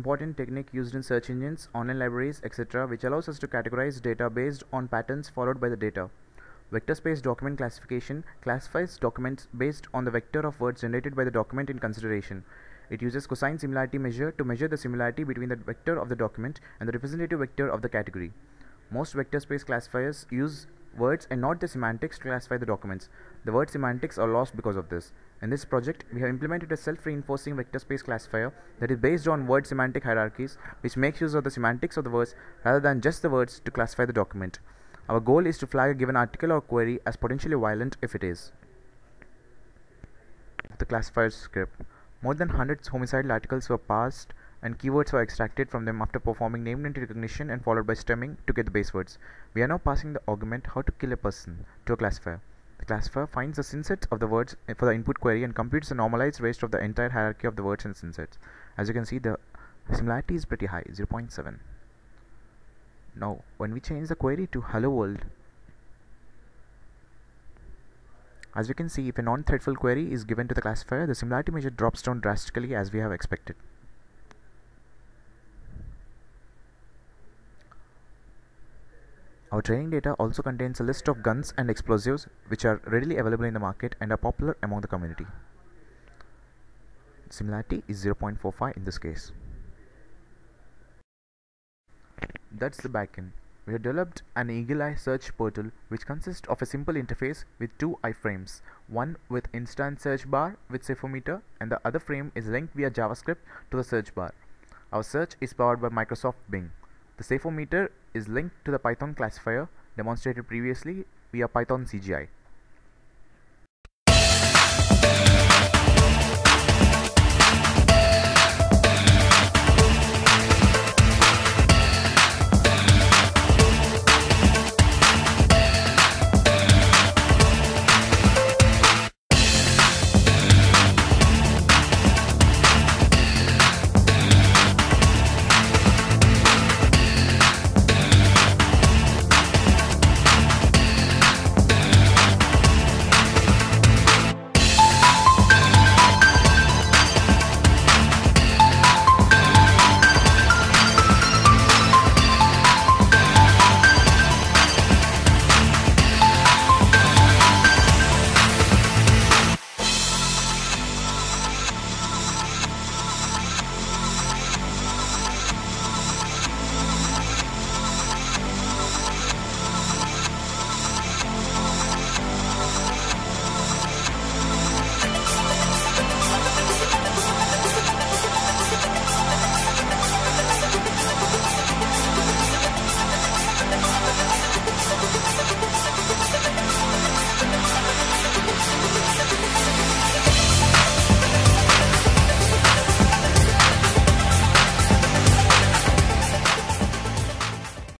important technique used in search engines, online libraries, etc., which allows us to categorize data based on patterns followed by the data. Vector space document classification classifies documents based on the vector of words generated by the document in consideration. It uses cosine similarity measure to measure the similarity between the vector of the document and the representative vector of the category. Most vector space classifiers use words and not the semantics to classify the documents. The word semantics are lost because of this. In this project, we have implemented a self-reinforcing vector space classifier that is based on word semantic hierarchies, which makes use of the semantics of the words rather than just the words to classify the document. Our goal is to flag a given article or query as potentially violent if it is. The classifier script. More than 100 homicidal articles were parsed and keywords were extracted from them after performing named entity recognition and followed by stemming to get the base words. We are now passing the argument how to kill a person to a classifier. The classifier finds the synsets of the words eh, for the input query and computes the normalized waist of the entire hierarchy of the words and synsets. As you can see, the similarity is pretty high, 0.7. Now, when we change the query to hello world, as we can see, if a non-threadful query is given to the classifier, the similarity measure drops down drastically as we have expected. Our training data also contains a list of guns and explosives which are readily available in the market and are popular among the community. Similarity is 0.45 in this case. That's the backend. We have developed an Eagle Eye search portal which consists of a simple interface with two iframes, one with instant search bar with Sefometer and the other frame is linked via JavaScript to the search bar. Our search is powered by Microsoft Bing. The Sefometer is linked to the Python classifier demonstrated previously via Python CGI.